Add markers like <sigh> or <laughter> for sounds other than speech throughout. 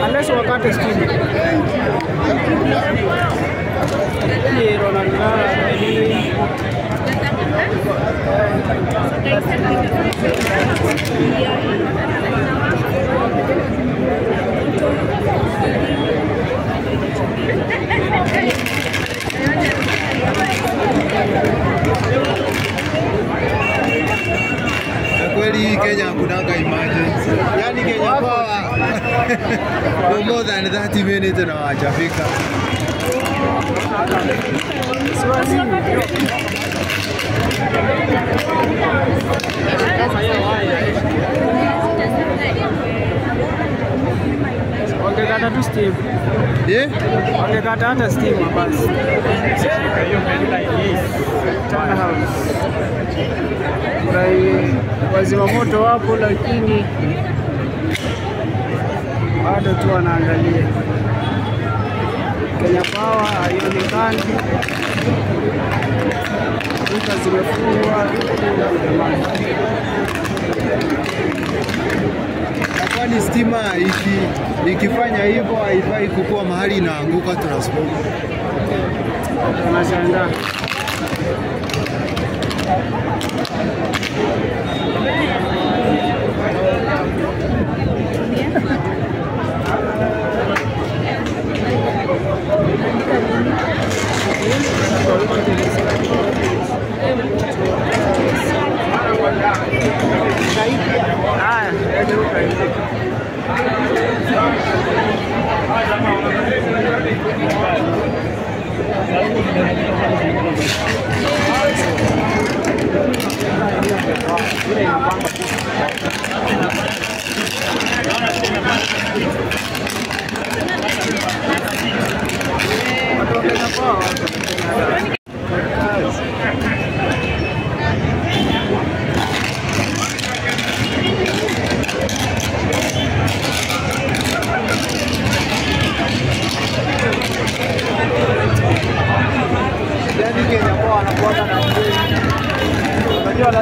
Unless we cut Thank you. <laughs> hii Kenya emergency. Yaani Kenya for <laughs> more than 30 minutes na wajafika. Wangekata tu stima, Eh? wangekata hata stima basi. Wazima moto wapo, lakini bado tu wanaangalia. Kenya Power haionekani, duka zimefungwa. Na kwani stima iki, ikifanya hivyo haifai kukua mahali inaanguka transformer. Đây là quan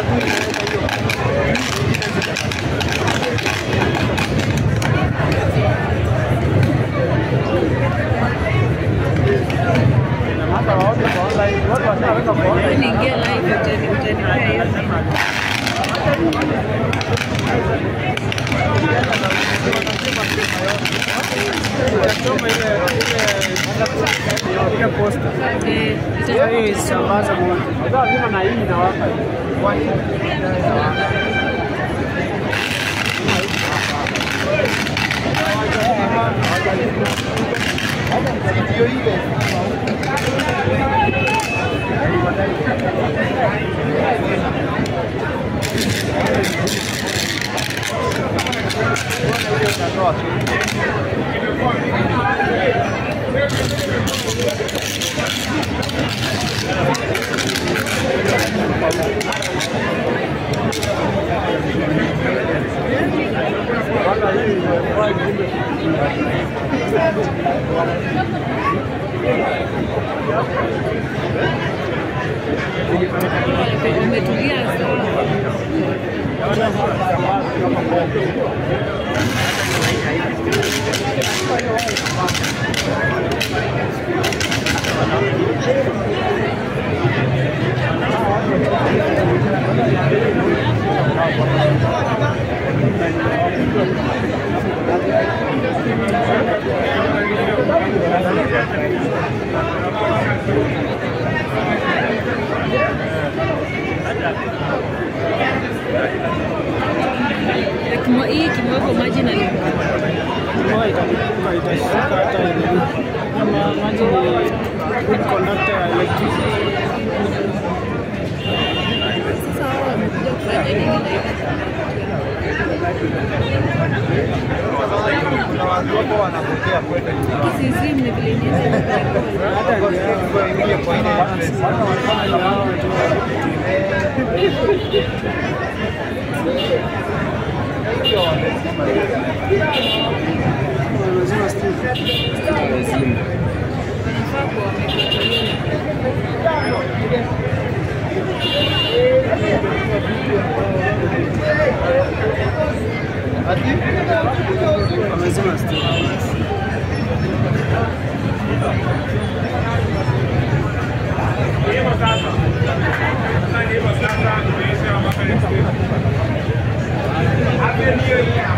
Gracias. Ile posta. Eh, hii sambaza moto. Ndio lazima na hii inawaka. Kwa sawa. Umetulia マジで itakuwa itashuka hata nini. Kama maji ni good conductor ya electricity. sasa wao wamekuja kufanya nini na hiyo? Kuna watu wako wanapotea kwenda Kisizime vile inaweza Hata ndio kwa ile Wanafanya Mais umas duas. Avenida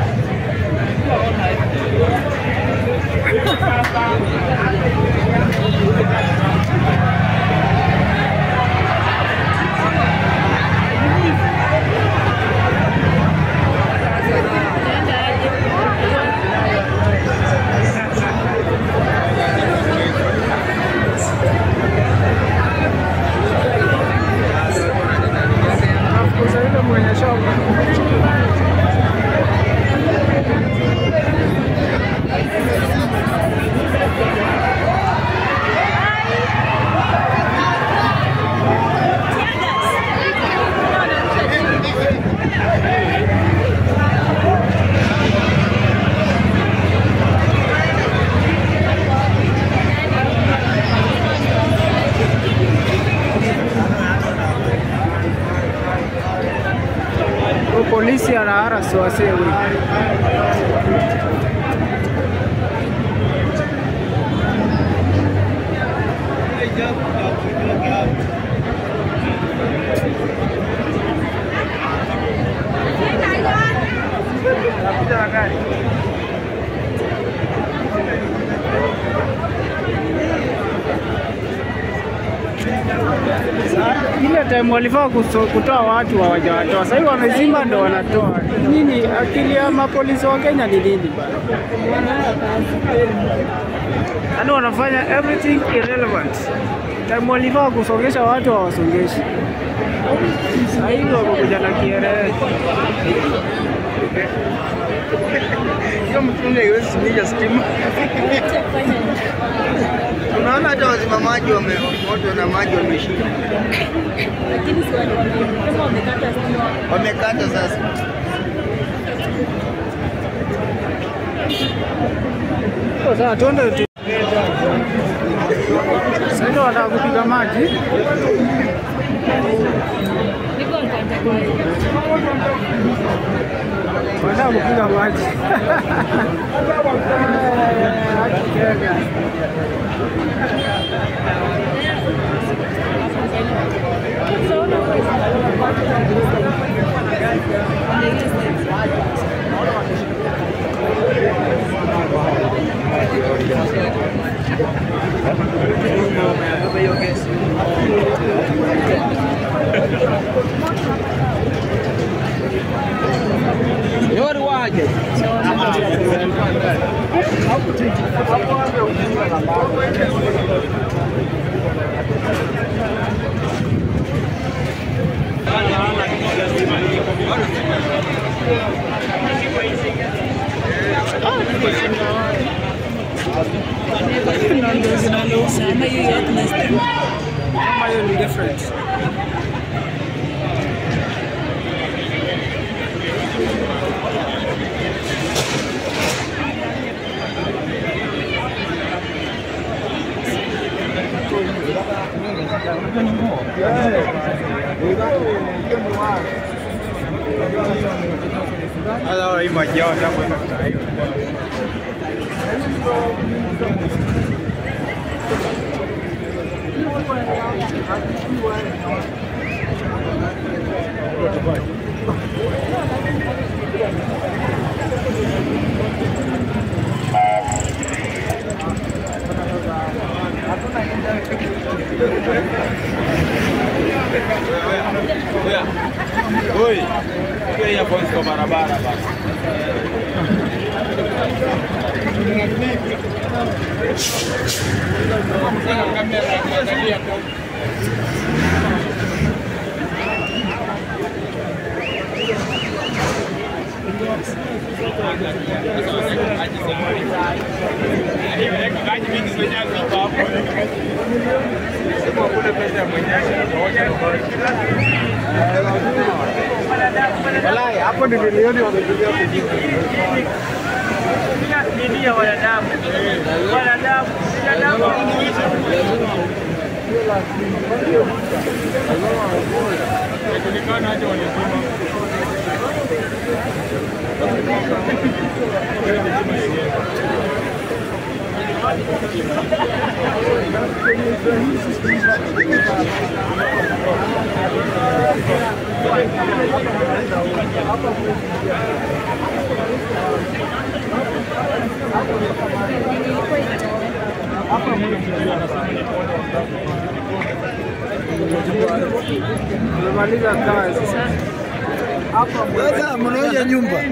See a week. You. Time walifaa kutoa watu hawajawatoa, sasa hivi wamezima ndo wanatoa. Nini akili ya mapolisi wa Kenya ni nini bana? Yaani wanafanya everything irrelevant. Time walifaa kusongesha watu hawasongeshi. Sasa hivi wamekuja na kielele. hiyo mtungi haiwezi stima. <laughs> Unaona hata wazimamaji wame moto na maji wameshinda, wamekata sasa. Sasa tuende tu. Sasa wanataka kupiga maji. i Wanao mkuna maji. Thank you. ama yuyot nestim ama yulu different Allora, io voglio, io voglio. Thank you. Wallahi hapo ndio niliona wamekuja kujibu. Dunia ya wanadamu. Wanadamu, wanadamu. Thank. Tumemaliza kazi. Hapa mnaoja nyumba